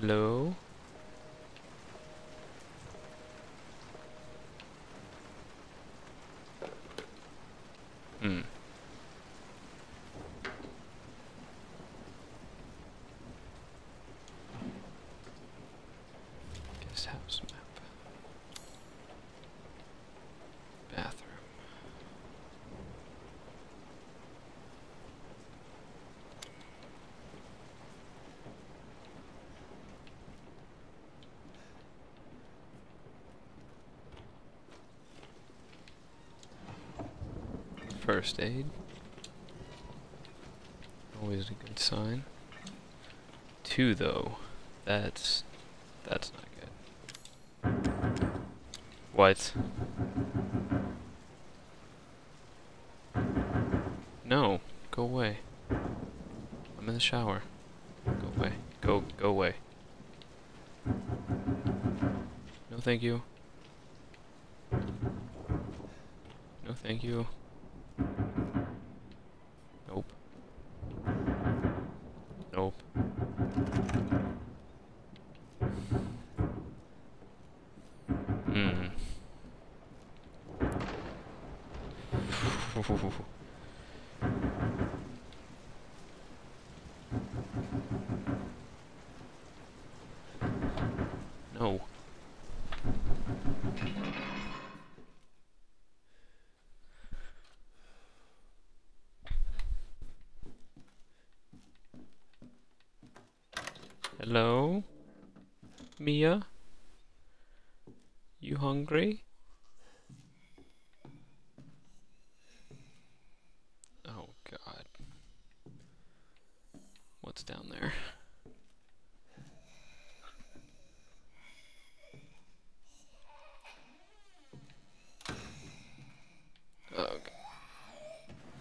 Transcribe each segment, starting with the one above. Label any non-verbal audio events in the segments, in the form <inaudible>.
Hello? Hmm. Guest house map. Bathroom. First aid. Always a good sign. Two though. That's that's not good. What? No, go away. I'm in the shower. Go away. Go go away. No thank you. No thank you. Nope. Nope. Hmm. no. Hello? Mia? You hungry? Oh god. What's down there? Oh,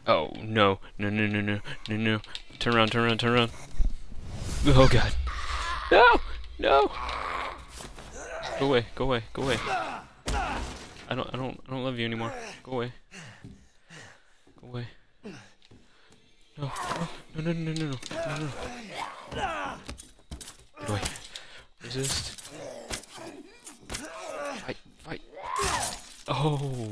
oh no, no, no, no, no, no, no. Turn around, turn around, turn around. Oh god. No! No! Go away, go away, go away. I don't I don't I don't love you anymore. Go away. Go away. No, no, no, no, no, no, no, no. Get away. Resist. Fight, fight. Oh.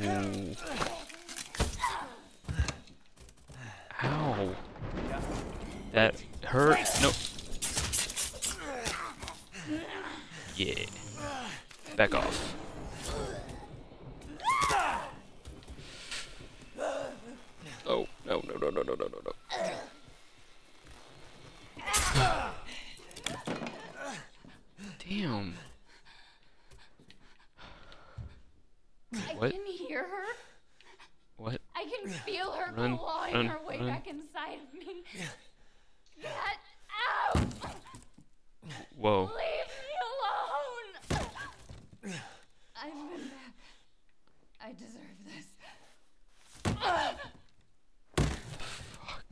Damn. What? I can hear her. What? I can <sighs> feel her Run, clawing run, her way run. back inside of me. Get out! Whoa. Leave me alone! <sighs> I've been bad. I deserve this. Fuck.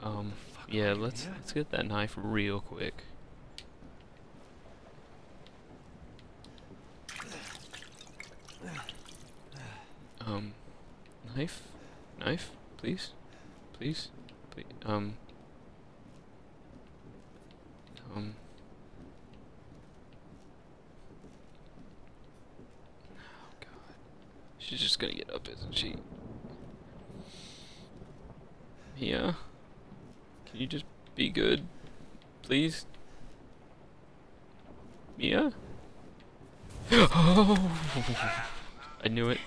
Um, yeah, let's let's get that knife real quick. Um, knife, knife, please, please, please. Um, um. Oh God, she's just gonna get up, isn't she? Mia, can you just be good, please? Mia? <gasps> Oh, I knew it.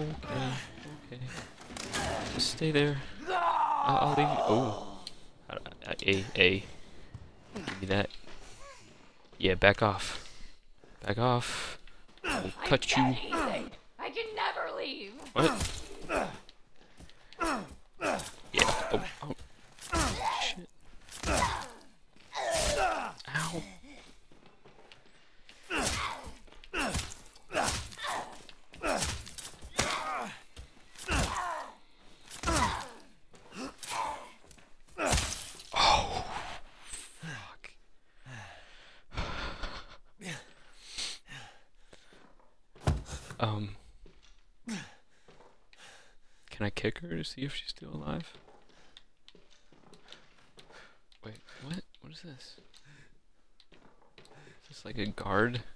Okay, okay. Just stay there. I'll, I'll leave you. Oh. A, A. Give me that. Yeah, back off. Back off. I'll cut you. I can never leave. What? see if she's still alive. Wait, what? What is this? Is this like a guard? <gasps>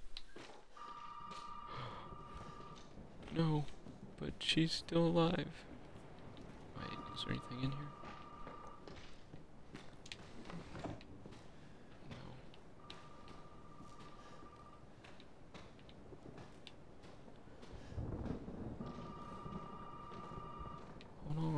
No, but she's still alive. Wait, is there anything in here?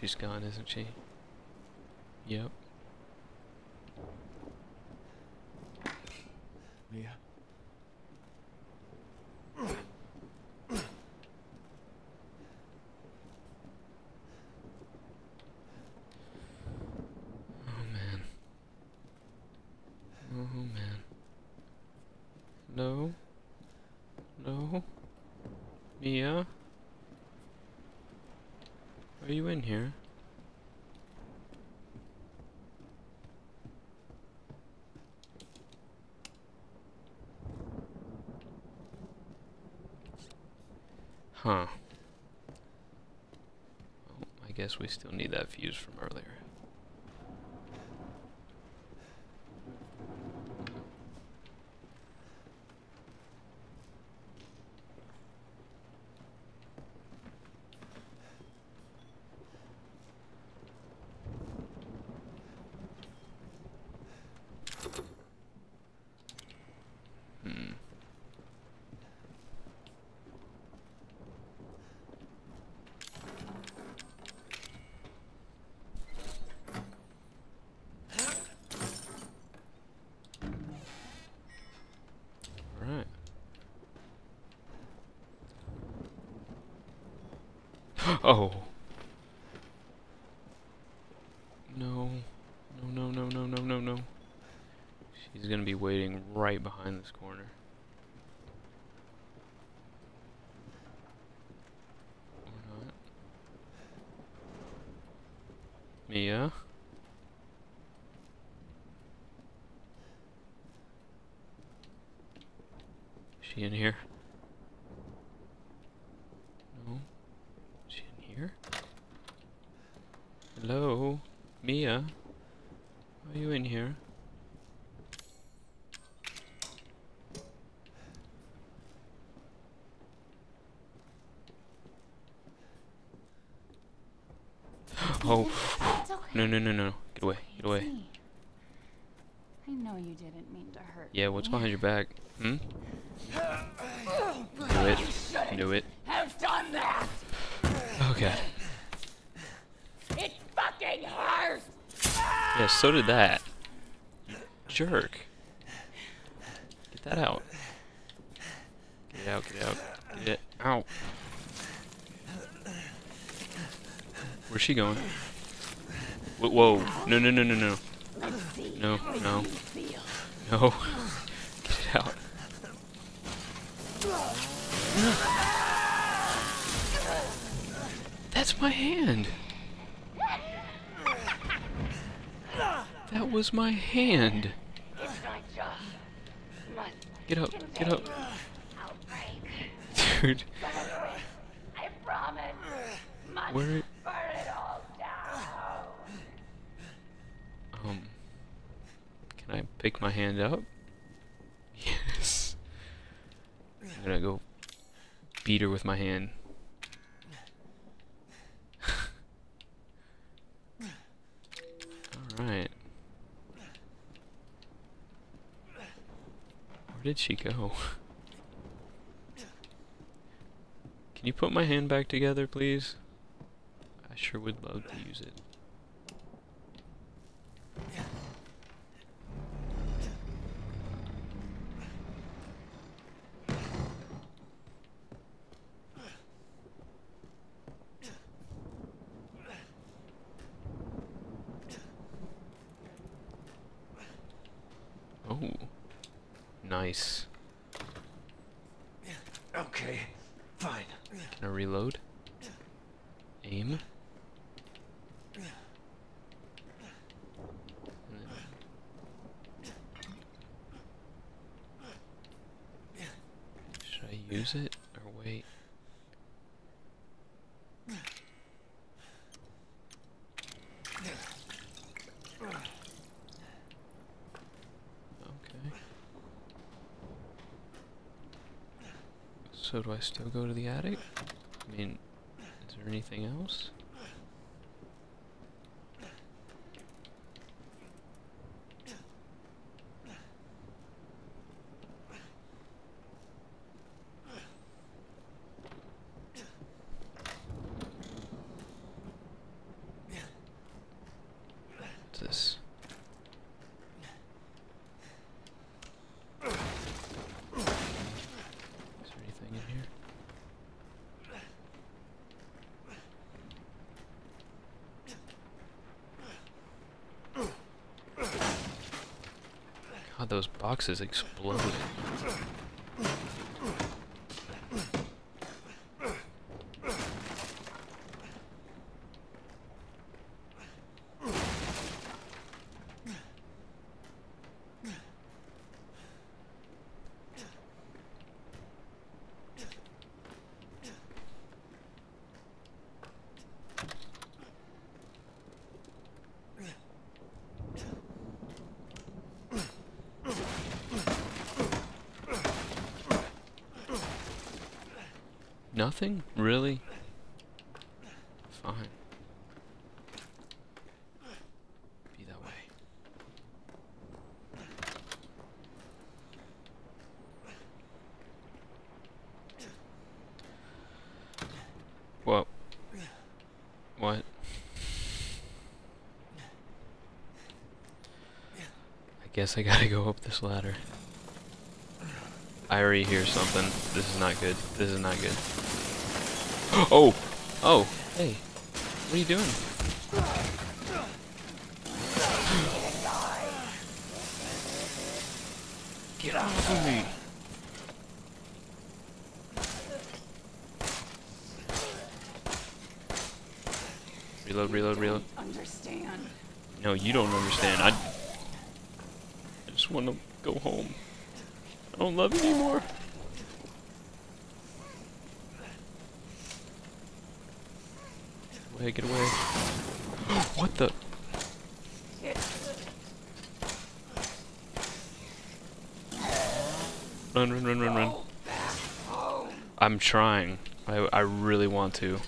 She's gone, isn't she? Yep. Mia? Oh man. Oh man. No. No. Mia? Are you in here? Huh. Well, I guess we still need that fuse from earlier. Hmm. Right. Oh. No. No, no, no, no, no, no, no. She's gonna be waiting right behind this corner. Or not. Mia? Is she in here? No. Is she in here? Hello? Mia? Are you in here? Oh, It's no, no, no, no. Get away, get away. I know you didn't mean to hurt Yeah, what's behind your back? Hmm? Do it. Do it. have done that. Okay. It fucking hurts. Yeah, so did that. Jerk. Get that out. Get it out, get it out. Get it out. Where's she going? Wh- Whoa. No, no, no, no, no. No, no. No. <laughs> Get it out. That's my hand. That was my hand. It's not just Get up, get up. Dude, I promise. Where, burn it all down. um, can I pick my hand up? Yes. I'm gonna go beat her with my hand. Alright. Where did she go? Can you put my hand back together, please? I sure would love to use it. Nice. Okay, fine. Gonna reload. Aim. And then- Should I use it or wait? Okay. So do I still go to the attic? I mean, is there anything else? What's this? Is there anything in here? God, those boxes exploded. Nothing? Really? Fine. Be that way. Whoa. What? I guess I gotta go up this ladder. I already hear something. This is not good. This is not good. <gasps> Oh! Oh! Hey. What are you doing? <gasps> Get off of me! Reload, reload, reload. Understand. No, you don't understand. I, I just want to go home. Don't love anymore. Get away, get away. <gasps> what the? Run, run, run, run, run. I'm trying. I, I really want to.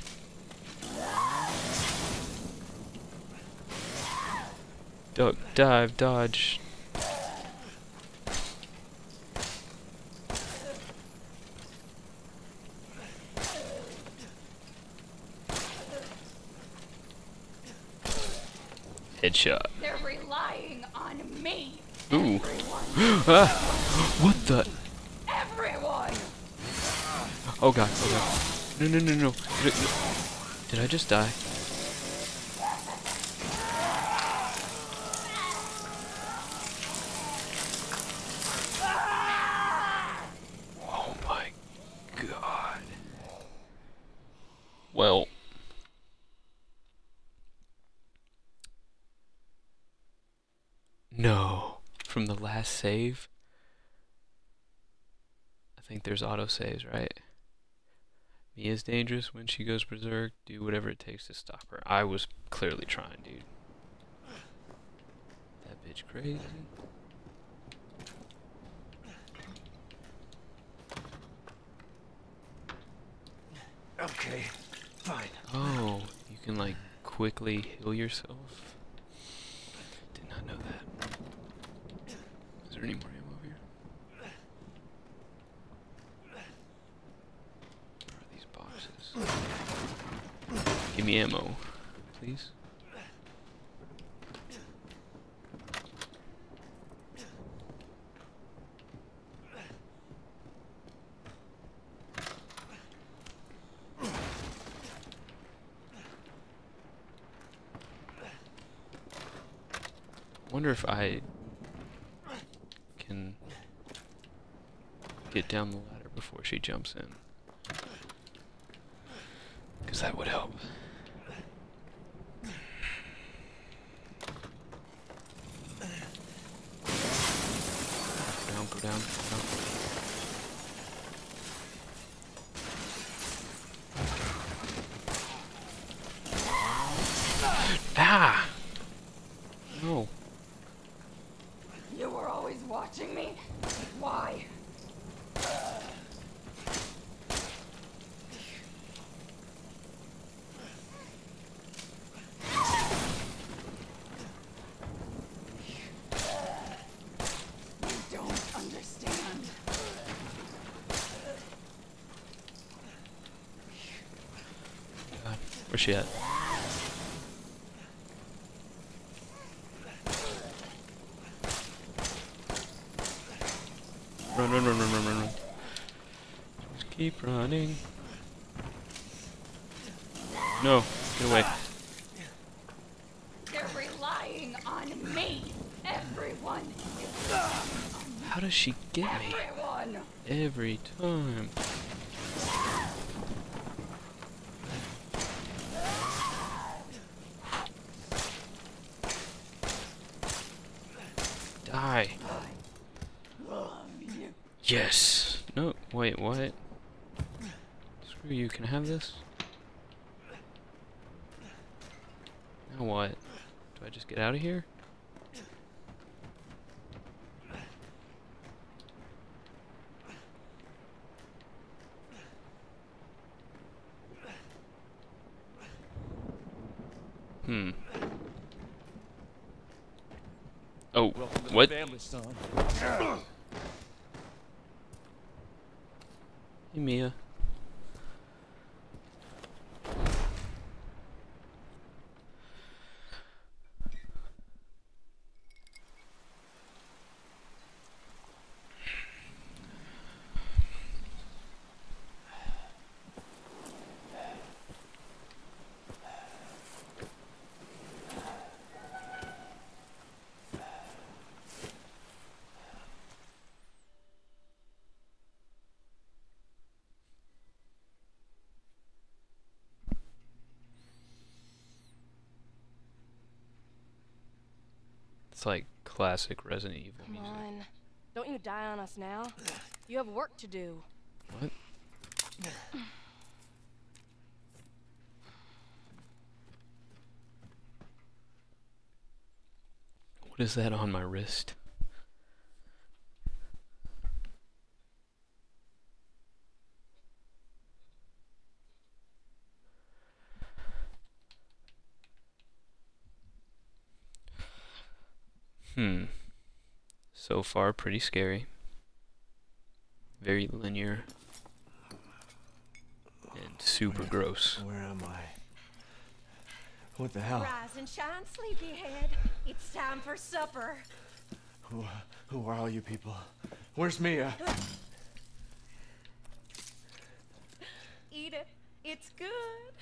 Duck, dive, dodge. Headshot. They're relying on me. Ooh. ah, what the? Everyone. Oh god, oh god. No, no, no, no. Did I, did I just die? Oh my god. Well. No. From the last save? I think there's autosaves, right? Mia's dangerous when she goes berserk. Do whatever it takes to stop her. I was clearly trying, dude. That bitch crazy. Okay, fine. Oh, you can like quickly heal yourself. Did not know that. Is there any more ammo here? Where are these boxes? Give me ammo, please. wonder if I can get down the ladder before she jumps in. Because that would help. Go down, go down, go down. Ah! No. You were always watching me? Why? You don't understand. God. Where's she at? Run, run, run, run, run, run, run. Just keep running. No, get away. They're relying on me. Everyone is How does she get me? everyone. Every time. Die. Love you. Yes. No, wait, what? Screw you, can I have this? Now what? Do I just get out of here? Hmm. Oh, what? family. Hey, Mia. It's like classic Resident Evil Come music. on. Don't you die on us now. You have work to do. What? What is that on my wrist? Hmm. So far, pretty scary. Very linear. And super gross. Where am I? What the hell? Rise and shine, sleepyhead. It's time for supper. Who, who are all you people? Where's Mia? Eat it. It's good.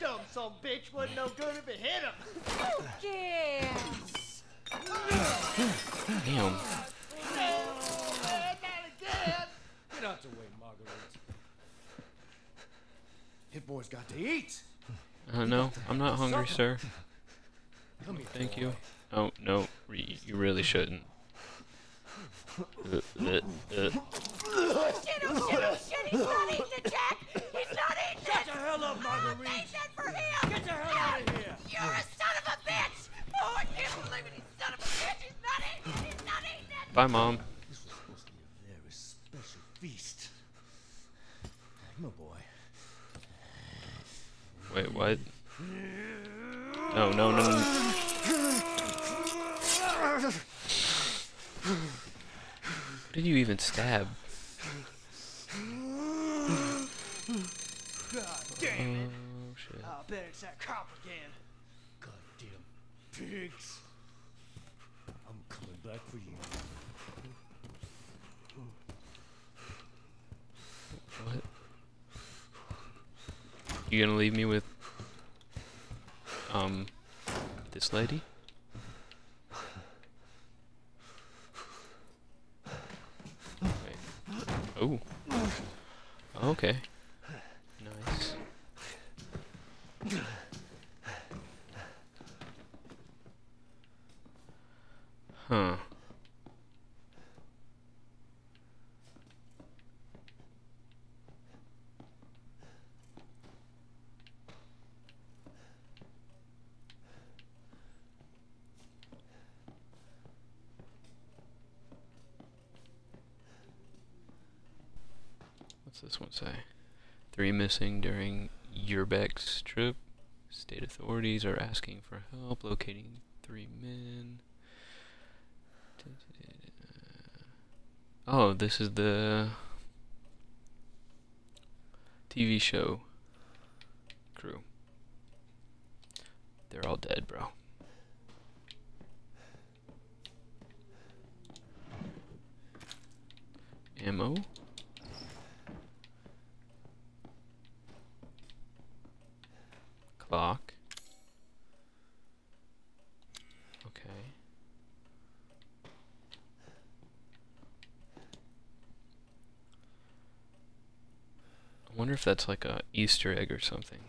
Dumb son bitch wasn't no good if it hit him. Yes. Damn. Not again. Get out the way, Marguerite. Hit boy's got to eat. Uh, no, I'm not hungry, sir. Thank you. Oh, no, re- you really shouldn't. Uh, uh, uh. Shit, oh shit, oh shit. He's not eating it, Jack. He's not eating Shut it. the hell up, Marguerite. They said for him. Get the hell out of here. You're a son of a bitch. Oh, I can't believe it. He's son of a bitch. He's not eating it. He's not eating it. Bye, Mom. This was supposed to be a very special feast. My boy. Wait, what? No, no, no, no. What did you even stab? God damn it. Oh, shit. I bet it's that cop again. Goddamn pigs. I'm coming back for you. What? You gonna leave me with, um, this lady? Wait. Oh. Oh. Okay. Nice. Huh. What's this one say? Three missing during Urbex's trip. State authorities are asking for help locating three men. Oh, this is the TV show crew. They're all dead, bro. Ammo? Clock. Okay. I wonder if that's like a Easter egg or something.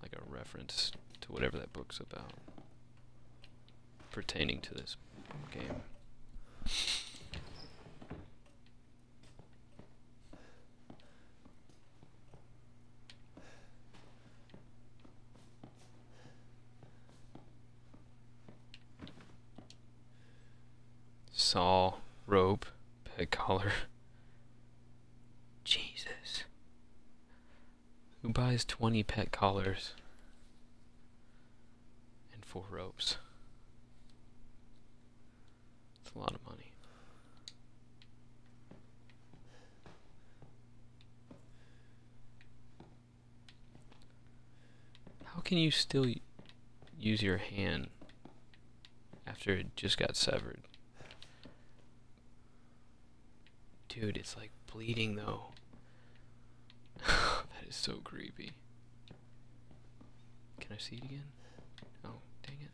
Like a reference to whatever that book's about. Pertaining to this game. 20 pet collars and four ropes? It's a lot of money. How can you still use your hand after it just got severed? Dude, it's like bleeding though. <laughs> that is so creepy. Can I see it again? Oh, dang it.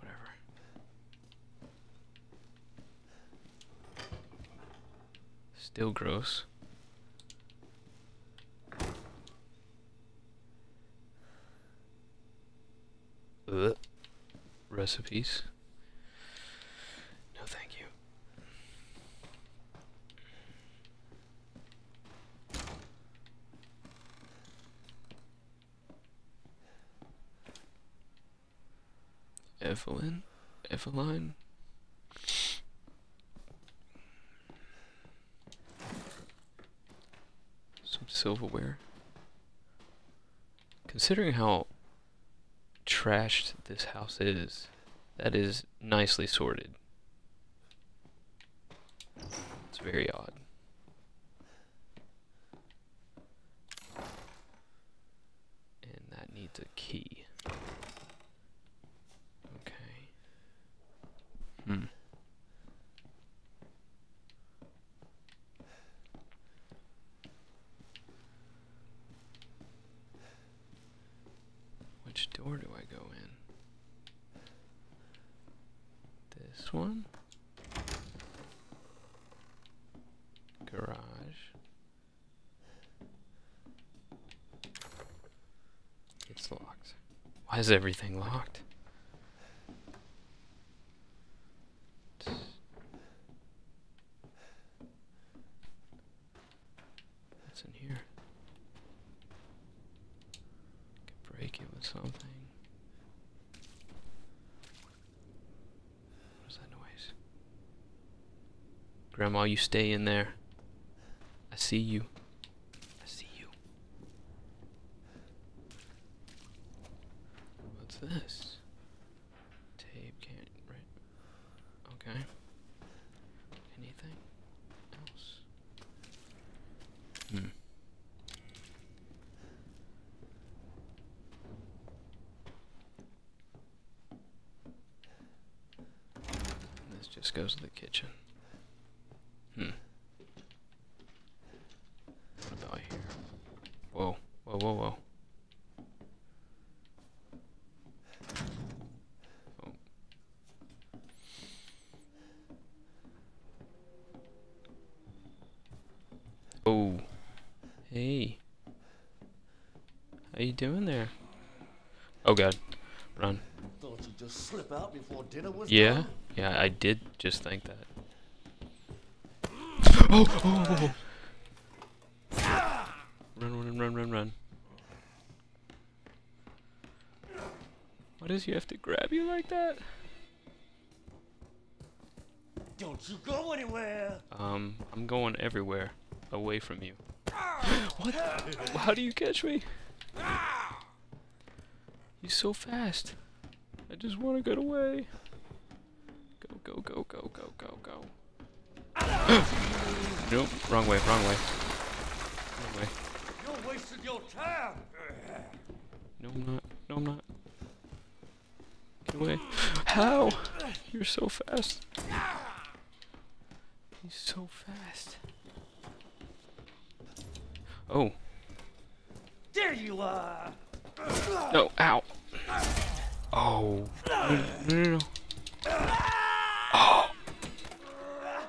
Whatever. Still gross. Ugh. Recipes. No, thank you. Evelyn? Eveline? Some silverware. Considering how trashed this house is, that is nicely sorted. It's very odd. And that needs a key. Okay. Hmm. Which door do I go in? This one? Garage. It's locked. Is everything locked? What's in here? Could break it with something. What's that noise? Grandma, you stay in there. I see you. I see you. What's this? Tape can't right. Okay. Anything else? Hmm. This just goes to the kitchen. Hmm. What about here? Whoa, whoa, whoa, whoa. Oh. doing there? Oh god. Run. Thought you'd just slip out before dinner was Yeah? done? Yeah, I did just think that. <gasps> Oh, oh, oh. Run, run, run, run, run. Why does he have to grab you like that? Don't you go anywhere. Um, I'm going everywhere away from you. <gasps> what? How do you catch me? He's so fast. I just want to get away. Go, go, go, go, go, go, go. <gasps> nope, wrong way, wrong way. Wrong way. You're wasting your time. No, I'm not. No, I'm not. Get away. <gasps> How? You're so fast. He's so fast. Oh. There you are. No, ow. <laughs> Oh. No, no, no, no. Oh.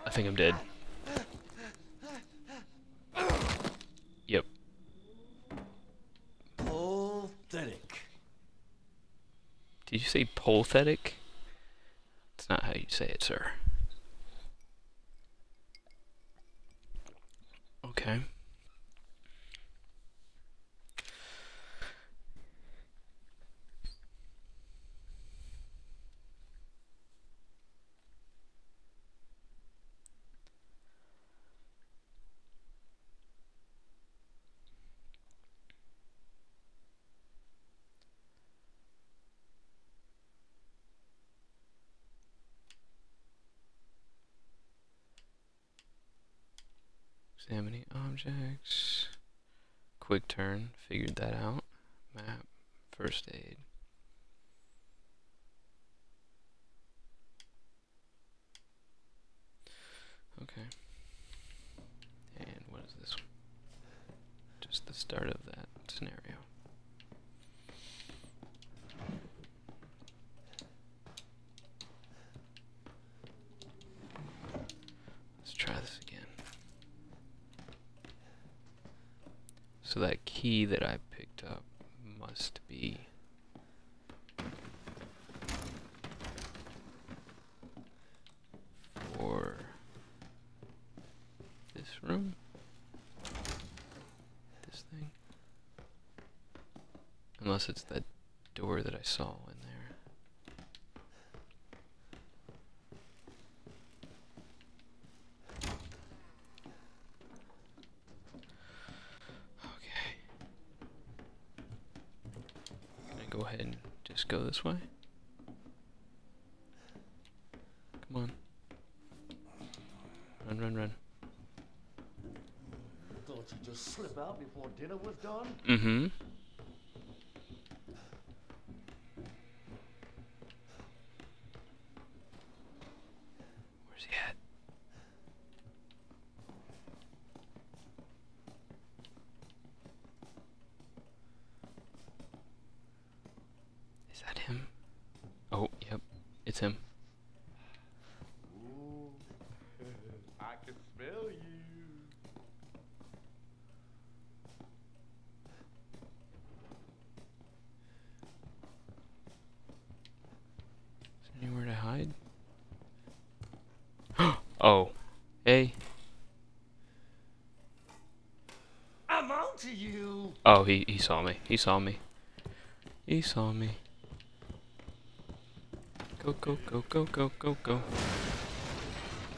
I think I'm dead. Yep. Pathetic. Did you say pathetic? That's not how you say it, sir. Okay. Objects. Quick turn. Figured that out. Map. First aid. Okay. And what is this? Just the start of that scenario. Let's try this again. So that key that I picked up must be for this room? This thing? Unless it's that door that I saw about before dinner was done? Mm-hmm. Oh, he, he saw me. He saw me. He saw me. Go, go, go, go, go, go, go.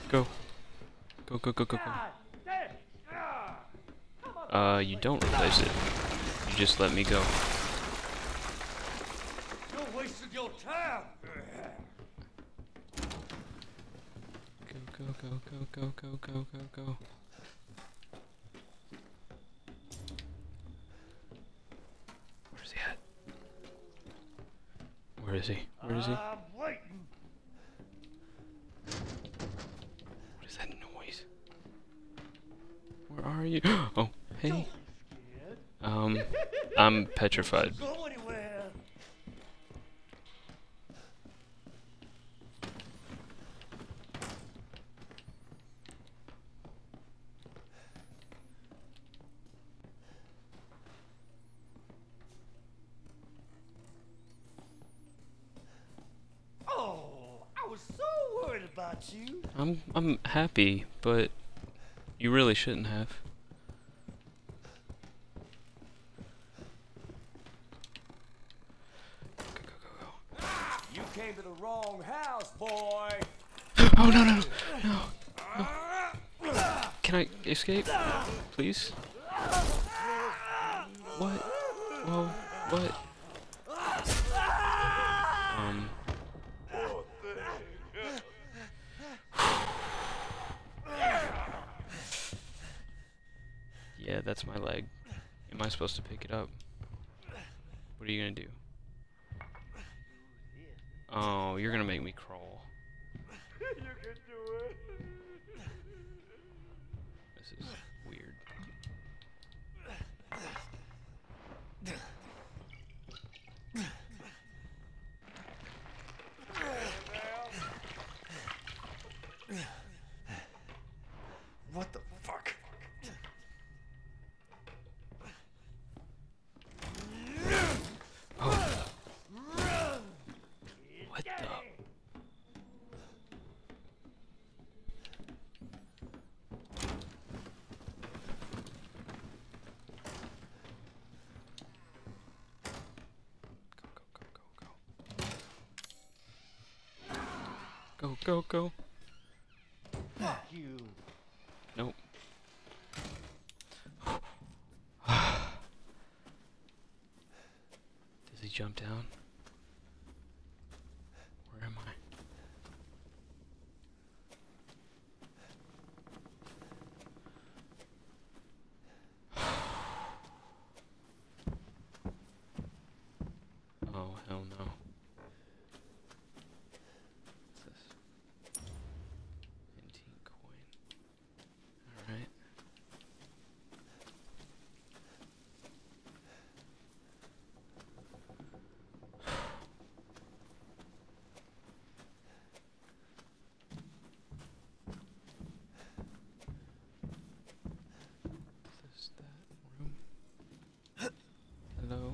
Go. Go, go, go, go, go. Uh, you don't replace it. You just let me go. You're wasting your time. Go, go, go, go, go, go, go, go, go. Where's he at? Where is he? Where is he? Waiting. What is that noise? Where are you? <gasps> Oh, hey. Um, I'm petrified. <laughs> Go anywhere. about you. I'm I'm but you really shouldn't have. Go, go, go, You came to the wrong house, boy. <gasps> Oh no no no no! no. Can I escape, please? What? Whoa! What? Um. Yeah, that's my leg. Am I supposed to pick it up? What are you gonna do? Oh, you're gonna make me crawl. <laughs> This is weird. What the fuck? What the? Go, go, go. Fuck you. Nope. <sighs> <sighs> Does he jump down? Where am I? Oh, hell no. What's this? Antique coin. Alright. Is this that room? Hello?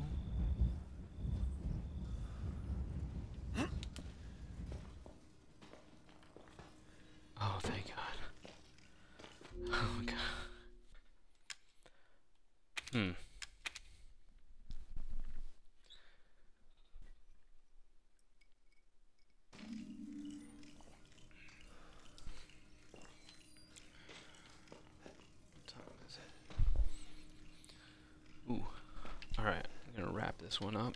Oh, thank Hmm. Ooh. Alright, I'm gonna wrap this one up.